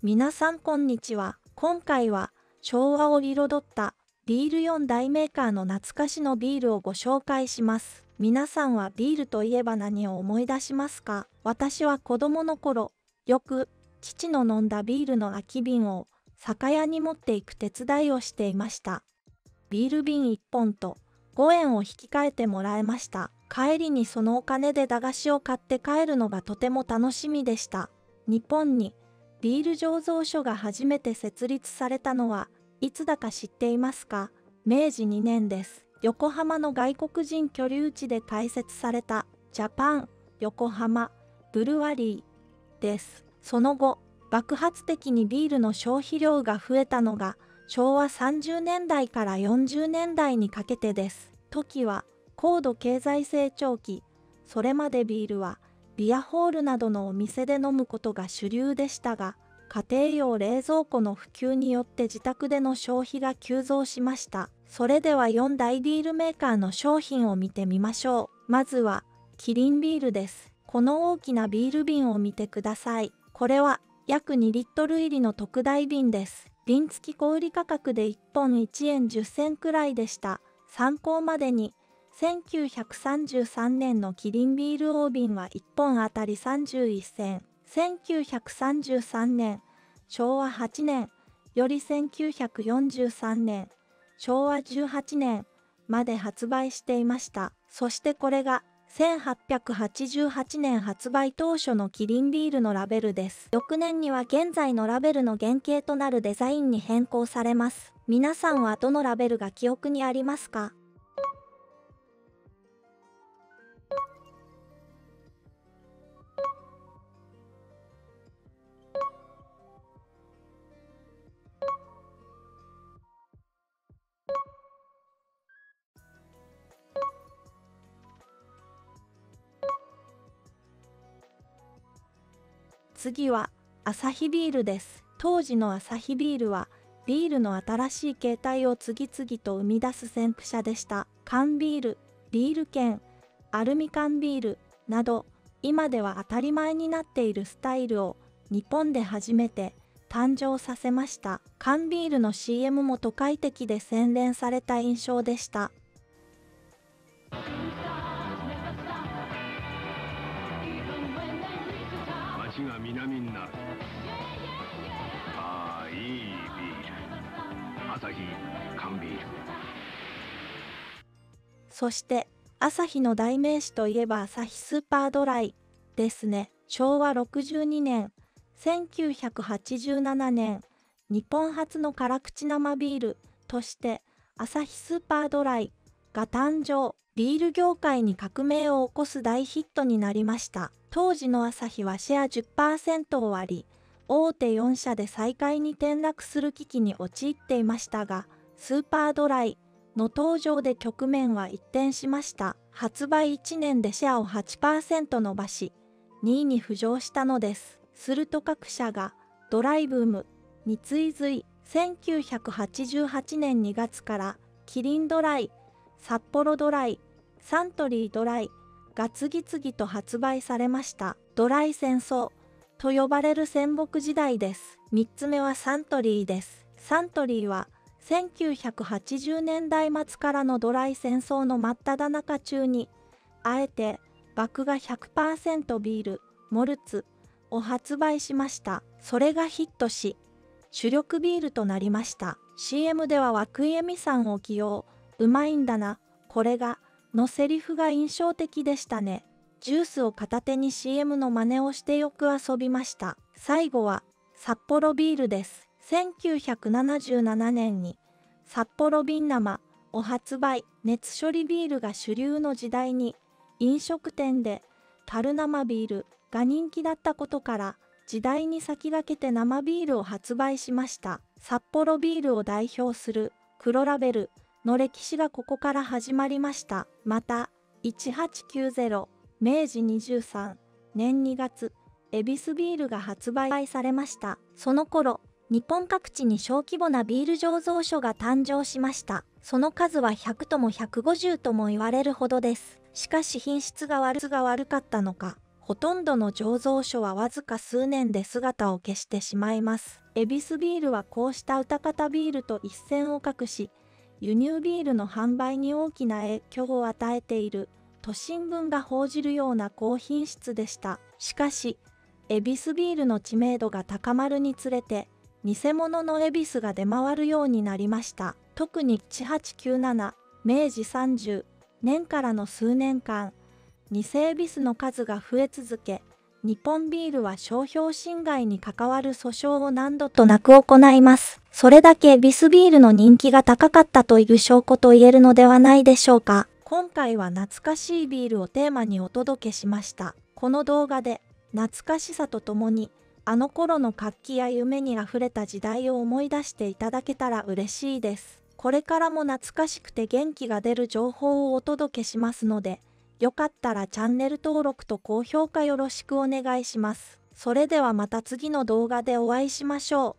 皆さんこんにちは。今回は昭和を彩ったビール4大メーカーの懐かしのビールをご紹介します。皆さんはビールといえば何を思い出しますか？私は子供の頃、よく父の飲んだビールの空き瓶を酒屋に持っていく手伝いをしていました。ビール瓶1本と5円を引き換えてもらえました。帰りにそのお金で駄菓子を買って帰るのがとても楽しみでした。日本にビール醸造所が初めて設立されたのはいつだか知っていますか？明治2年です。横浜の外国人居留地で開設されたジャパン横浜ブルワリーです。その後、爆発的にビールの消費量が増えたのが昭和30年代から40年代にかけてです。時は高度経済成長期、それまでビールはビアホールなどのお店で飲むことが主流でしたが、家庭用冷蔵庫の普及によって自宅での消費が急増しました。それでは4大ビールメーカーの商品を見てみましょう。まずは、キリンビールです。この大きなビール瓶を見てください。これは約2リットル入りの特大瓶です。瓶付き小売価格で1本1円10銭くらいでした。参考までに1933年のキリンビール大瓶は1本あたり31銭、1933年、昭和8年より1943年、昭和18年まで発売していました。そしてこれが1888年発売当初のキリンビールのラベルです。翌年には現在のラベルの原型となるデザインに変更されます。皆さんはどのラベルが記憶にありますか？次はアサヒビールです。当時のアサヒビールはビールの新しい形態を次々と生み出す先駆者でした。缶ビール、ビール券、アルミ缶ビールなど今では当たり前になっているスタイルを日本で初めて誕生させました。缶ビールの CM も都会的で洗練された印象でした。が南になる。ああいいビール。朝日缶ビール。そして朝日の代名詞といえば朝日スーパードライですね。昭和62年1987年日本初の辛口生ビールとして朝日スーパードライが誕生。ビール業界に革命を起こす大ヒットになりました。当時の朝日はシェア10%を割り、大手4社で再開に転落する危機に陥っていましたが、スーパードライの登場で局面は一転しました。発売1年でシェアを8%伸ばし、2位に浮上したのです。すると各社がドライブームに追随、1988年2月からキリンドライ、札幌ドライ、サントリードライ、が次々と発売されました。ドライ戦争と呼ばれる戦国時代です。3つ目はサントリーです。サントリーは1980年代末からのドライ戦争の真っ只中中に、あえて麦芽100%ビール、モルツを発売しました。それがヒットし、主力ビールとなりました。CM では涌井絵美さんを起用。うまいんだな、これがのセリフが印象的でしたね。ジュースを片手に CM の真似をしてよく遊びました。最後は札幌ビールです。1977年に札幌瓶生を発売。熱処理ビールが主流の時代に飲食店で樽生ビールが人気だったことから時代に先駆けて生ビールを発売しました。札幌ビールを代表する黒ラベルの歴史がここから始まりました。また、1890明治23年2月、エビスビールが発売されました。その頃、日本各地に小規模なビール醸造所が誕生しました。その数は100とも150とも言われるほどです。しかし品質が悪が悪かったのか、ほとんどの醸造所はわずか数年で姿を消してしまいます。エビスビールはこうした泡沫ビールと一線を画し、輸入ビールの販売に大きな影響を与えている都新聞が報じるような高品質でした。しかし、エビスビールの知名度が高まるにつれて、偽物のエビスが出回るようになりました。特に1897、明治30年からの数年間、偽エビスの数が増え続け、日本ビールは商標侵害に関わる訴訟を何度となく行います。それだけビスビールの人気が高かったという証拠と言えるのではないでしょうか。今回は懐かしいビールをテーマにお届けしました。この動画で懐かしさとともにあの頃の活気や夢にあふれた時代を思い出していただけたら嬉しいです。これからも懐かしくて元気が出る情報をお届けしますので、よかったらチャンネル登録と高評価よろしくお願いします。それではまた次の動画でお会いしましょう。